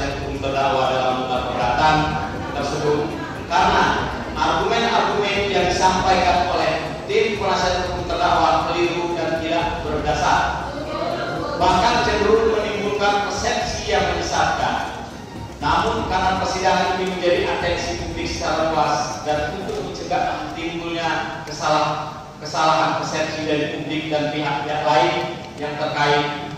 yang hukum terdakwa dalam bukan keberatan tersebut. Karena argumen-argumen yang disampaikan oleh tim penasihat hukum terdakwa keliru dan tidak berdasar. Bahkan cenderung menimbulkan persepsi yang menyesatkan. Namun karena persidangan ini menjadi atensi publik secara luas dan untuk mencegah timbulnya kesalahan kesalahan persepsi dari publik dan pihak-pihak lain yang terkait